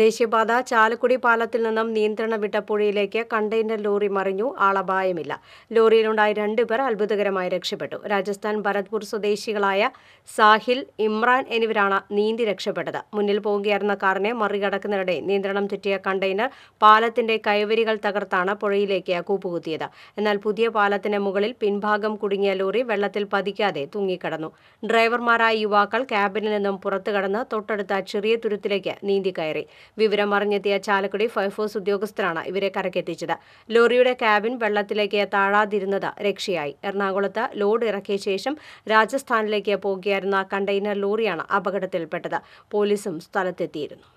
ദേശീയപാത ചാലക്കുടി പാലത്തിൽ നിന്നും നിയന്ത്രണം വിട്ട പുഴയിലേക്ക് കണ്ടെയ്നർ ലോറി മറിഞ്ഞു. ആളപായമില്ല. ലോറിയിലുണ്ടായ രണ്ടുപേർ അത്ഭുതകരമായി രക്ഷപ്പെട്ടു. രാജസ്ഥാൻ ഭരത്പൂർ സ്വദേശികളായ സാഹിൽ ഇമ്രാൻ എന്നിവരാണ് നീന്തി രക്ഷപ്പെട്ടത്. മുന്നിൽ പോകുകയായിരുന്ന കാറിനെ മറികടക്കുന്നതിനിടെ നിയന്ത്രണം തെറ്റിയ കണ്ടെയ്നർ പാലത്തിന്റെ കൈവരികൾ തകർത്താണ് പുഴയിലേക്ക് കൂപ്പുകുത്തിയത്. എന്നാൽ പുതിയ പാലത്തിന് മുകളിൽ പിൻഭാഗം കുടുങ്ങിയ ലോറി വെള്ളത്തിൽ പതിക്കാതെ തൂങ്ങിക്കടന്നു. ഡ്രൈവർമാരായ യുവാക്കൾ ക്യാബിനിൽ നിന്നും പുറത്തു കടന്ന് തൊട്ടടുത്ത ചെറിയ തുരുത്തിലേക്ക് നീന്തി കയറി. വിവരം അറിഞ്ഞെത്തിയ ചാലക്കുടി ഫയർഫോഴ്സ് ഉദ്യോഗസ്ഥരാണ് ഇവരെ കരക്കെത്തിച്ചത് ലോറിയുടെ ക്യാബിൻ വെള്ളത്തിലേക്ക് താഴാതിരുന്നത് രക്ഷയായി. എറണാകുളത്ത് ലോഡ് ഇറക്കിയ ശേഷം രാജസ്ഥാനിലേക്ക് പോകുകയായിരുന്ന കണ്ടെയ്നർ ലോറിയാണ് അപകടത്തിൽപ്പെട്ടത്. പോലീസും സ്ഥലത്തെത്തിയിരുന്നു.